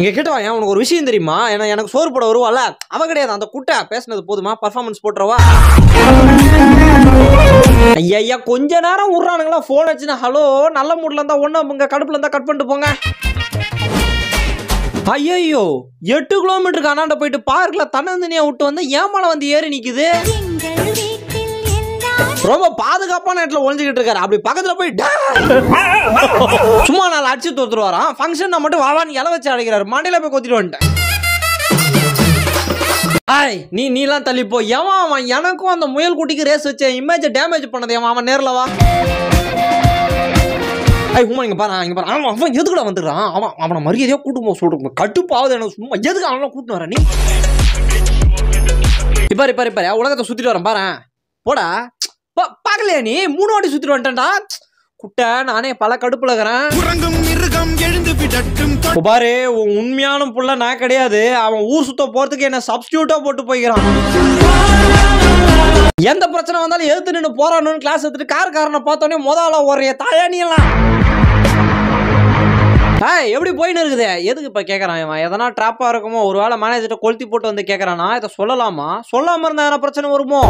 இங்கே கிட்டவா ஏன் உனக்கு ஒரு விஷயம் தெரியுமா? ஏன்னா எனக்கு சோறு போட வருவாள் அவ கிடையாது. அந்த குட்டை பேசினது போதுமா? பர்ஃபார்மன்ஸ் போட்டுறவா? ஐயா ஐயா கொஞ்ச நேரம் விட்றானுங்களா? ஃபோன் வச்சுன்னா ஹலோ நல்ல மூடில் இருந்தால் ஒன்றா உங்கள் கடுப்புல இருந்தால் கட் பண்ணிட்டு போங்க. ஐயோ எட்டு கிலோமீட்டருக்கு அண்ணாண்ட போயிட்டு பார்க்கில் தன்னந்தனியாக விட்டு வந்து ஏமால வந்து ஏறி நிற்குது ரொம்ப பாதுகாப்பான இடத்துல ஒளிஞ்சுக்கிட்டு இருக்காரு. அப்படி பக்கத்துல போய் சும்மா நாள் அடிச்சு தோத்துட்டு வரான் ஃபங்க்ஷன் மட்டும் வாவான்னு இலை வச்சு அடைக்கிறாரு. மண்டையில போய் கொத்திட்டு வந்துட்டேன். ஆய் நீ நீலாம் தள்ளி போ. எவன் அவன்? எனக்கும் அந்த முயல் குட்டிக்கு ரேஸ் வச்ச இமேஜை டேமேஜ் பண்ணது எவன்? அவன் நேரில் வா. ஐய் உமா இங்க பாரு இங்க பாரு. அவன் அவன் எதுக்குடா வந்துடுறான் அவன் அவனை மரியாதையாக கூட்டு போக சொல்றேன் கட்டுப்பாவது எனக்கு சும்மா. எதுக்கு அவனை கூட்டின்னு வரேன் நீ? இப்பாரு இப்பாரு இப்பாரு. உலகத்தை சுத்திட்டு வரேன் பாரு. போடா. பார்க்கலையா நீ? மூணு வாட்டி சுத்திட்டு வந்துட்டேன்டா. குட்டை நானே பல கடுப்புல இருக்கிறேன். பாரு உன் உண்மையான புள்ள நான் கிடையாது. அவன் ஊர் சுத்த போறதுக்கு என்ன சப்ஸ்டியூட்டா போட்டு போய்க்கிறான். எந்த பிரச்சனை வந்தாலும் எதிர்த்து நின்று போறானுன்னு கிளாஸ் எடுத்துட்டு கார் காரனை பார்த்தோன்னே முதல்ல ஓடுறிய தாயா நீ எல்லாம் ஏய் எப்படி போயின்னு இருக்குது? எதுக்கு இப்போ கேட்குறான் இவன்? எதனா ட்ராப்பாக இருக்குமோ ஒரு வேளை மேனேஜர்கிட்ட கொளுத்தி போட்டு வந்து கேட்குறானா இதை சொல்லலாமா? சொல்லாம இருந்தா என்ன பிரச்சனை வருமோ?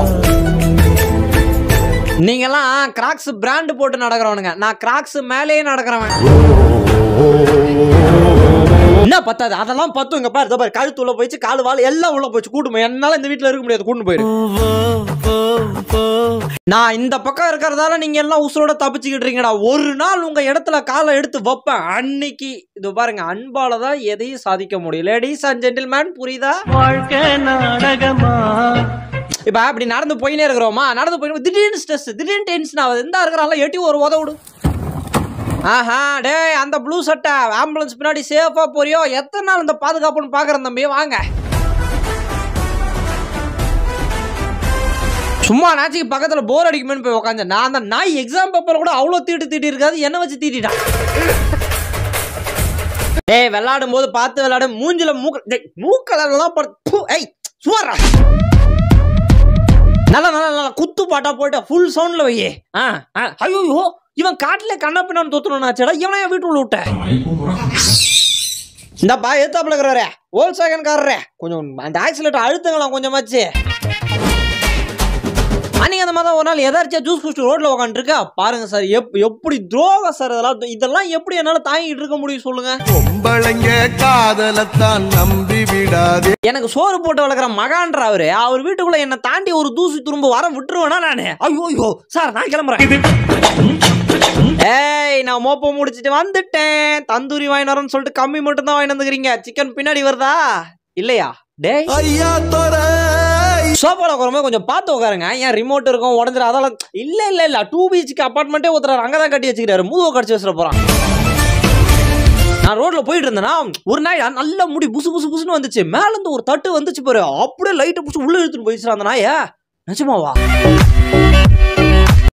நீங்கெல்லாம் கிராக்ஸ் பிராண்ட் போட்டு நடக்கிறவனுங்க. நான் கிராக்ஸ் மேலேயே நடக்கிறவன். என்ன பத்தாது? அதெல்லாம் பத்தும் இங்க பாரு. இதோ பாரு. கழுத்து உள்ள போயிச்சு கால் வால் எல்லாம் உள்ள போச்சு கூட்டு போய். என்னால இந்த வீட்டுல இருக்க முடியாது. கூட்டு போயிரு. நான் இந்த பக்கம் இருக்கிறதால நீங்க எல்லாம் உசுரோட தப்பிச்சுக்கிட்டு இருக்கீங்கடா. ஒரு நாள் உங்க இடத்துல காலை எடுத்து வைப்பேன். அன்னைக்கு இது பாருங்க அன்பால தான் எதையும் சாதிக்க முடியும் லேடிஸ் அண்ட் ஜென்டில்மேன் புரியுதா? வாழ்க்கை நாடகம்? இப்ப அப்படி நடந்து போயினே இருக்கிறோமா? நடந்து போய் திடீர்னு ஸ்ட்ரெஸ் திடீர்னு டென்ஷன் ஆகுது. இந்த இருக்கிறாங்களா எட்டி ஒரு உதவுடு ஆஹா டேய் அந்த ப்ளூ சட்டை ஆம்புலன்ஸ் பின்னாடி சேஃபா போறியோ? எத்தனை நாள் இந்த பாதுகாப்புன்னு பாக்குறேன் தம்பி? வாங்க. சும்மா நாச்சிக்கு பக்கத்தில் போர் அடிக்குமேன்னு போய் உட்காந்து நான் அந்த நாய் எக்ஸாம் பேப்பர் கூட அவ்வளோ தீட்டு தீட்டி இருக்காது. என்ன வச்சு தீட்டிட்டான் டேய் விளாடும் போது பார்த்து விளாடும் மூஞ்சில மூக்க டேய் படு ஏய் சுவரா பாட்டா போட்டு ஃபுல் சவுண்ட்ல வையே. ஆ ஐயோ இவன் காட்டுல கண்ணா பின்னான்னு தோத்துணும்னாச்சடா இவனை என் வீட்டுக்குள்ள விட்டேன் இந்தப்பா ஏத்தாப்புல இருக்கிறாரே ஹோல் செகண்ட் காரரே. கொஞ்சம் அந்த ஆக்சிலேட்டர் அழுத்துங்களா கொஞ்சமாச்சு. அன்னைக்கு அந்த மாதிரி ஒரு நாள் எதாச்சும் ஜூஸ் குடிச்சு ரோட்ல உட்காந்துருக்கா பாருங்க சார் எப் எப்படி துரோகம் சார் இதெல்லாம்? இதெல்லாம் எப்படி என்னால தாங்கிட்டு இருக்க முடியும் சொல்லுங்க. பொம்பளைங்க காதலத்தான் நம்பி விடாதே. எனக்கு சோறு போட்டு வளர்க்குற மகான்ற அவரு. அவர் வீட்டுக்குள்ள என்ன தாண்டி ஒரு தூசி துரும்பு வர விட்டுருவேனா நானு? ஐயோ ஐயோ சார் நான் கிளம்புறேன். ஏய் நான் மோப்ப முடிச்சிட்டு வந்துட்டேன். தந்தூரி வாங்கி வரேன்னு சொல்லிட்டு கம்மி மட்டும் தான் வாங்கி வந்துக்கிறீங்க. சிக்கன் பின்னாடி வருதா? இல்லையா? டேய். ஐயா தொர சோஃபால உட்காரும்போது கொஞ்சம் பார்த்து உட்காருங்க. ஏன் ரிமோட் இருக்கும் உடஞ்சிரு அதெல்லாம் இல்ல இல்ல இல்ல. டூ பிஹெச்க்கு அப்பார்ட்மெண்ட்டே ஒருத்தர் அங்கதான் கட்டி வச்சுக்கிறாரு. மூதுவை கடிச்சு வச்சுட போறான். நான் ரோட்ல போயிட்டு இருந்தேன்னா ஒரு நாய் நல்ல முடி புசு புசு புசுன்னு வந்துச்சு. மேல இருந்து ஒரு தட்டு வந்துச்சு பாரு. அப்படியே லைட்டை புடிச்சு உள்ள இழுத்துட்டு போயிடுச்சு அந்த நாய. நிஜமாவா?